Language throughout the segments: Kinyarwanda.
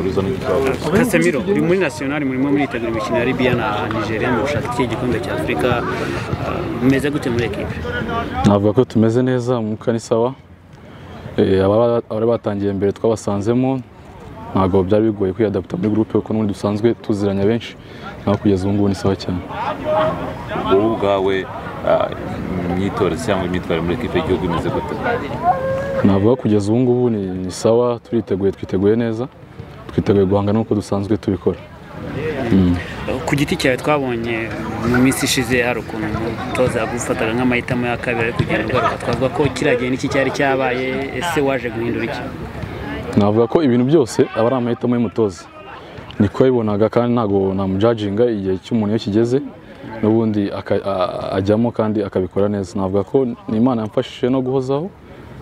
urizo n'iki kibazo Casemiro uri muri national murimo muritegura imikino ya Libya na Nigeria mu gushaka iki gikombe cya Afurika ah, mumeze gute muri ekipe navuga ko tumeze neza umwuka ni sawa Eh, aba- abari batangiye mbere twabasanzemo ntabwo byari bigoye kwiyadaputa muri gurupe kuko n'ubundi dusanzwe tuziranye benshi naho kugeza ubu ngubu ni sawa cyane wowe ubwawe ah, imyitoreze cyangwa imyitwarire muri ekipe y'igihugu imeze gute navuga kugeza ubu ngubu ni ni sawa turiteguye twiteguye neza twiteguye guhangana n'uko dusanzwe tubikora. Ku giti cyawe twabonye mu minsi ishize hari ukuntu umutoza yagufataga nk'amahitamo ya kabiri ari kugenda ugaruka twavuga ko kiriya gihe n'iki cyari cyabaye? Ese waje guhindura iki? Navuga ko ibintu byose aba ari amahitamo y'umutoza. Niko yabibonaga kandi ntabwo namujajinga igihe cy'umuntu iyo kigeze n'ubundi ajyamo kandi akabikora neza. Navuga ko ni imana yamfashije no guhozaho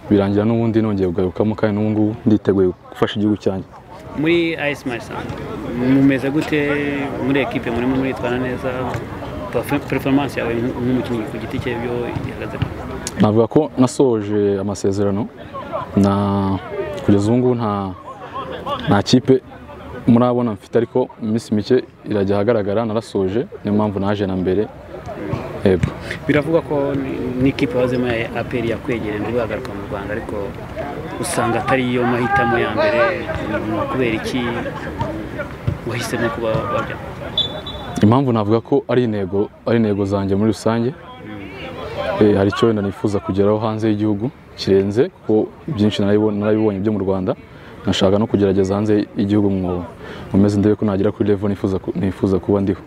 birangira n'ubundi nongeye kugarukamo kandi n'ubu ngubu nditeguye gufasha igihugu cyanjye. Muri AS Marsan mumeze gute muri ekipe murimo muritwara neza performance yawe nk'umukinnyi ku giti cye byo ihagaze. Navuga ko nasohoje amasezerano na kugeza ubu ngubu nta nta kipe murabona mfite ariko mu minsi mike irajya ahagaragara narasoje niyo mpamvu naje na mbere. Biravugwa ko ni- n'ikipe wazemo ya APR yakwegereye ngo uzagaruka mu Rwanda ariko usanga atari yo mahitamo ya mbere. Kubera iki wahisemo kuba wajya impamvu navuga ko ari intego ari intego zanjye muri rusange. Eh, hari icyo wenda nifuza kugeraho hanze y'igihugu kirenze kuko byinshi narabibo- narabibonye byo mu rwanda. Nashaka no kugerageza hanze y'igihugu ngo nkomeze ndebe ko nagera kuri level nifuza ku- nifuza kuba ndiho.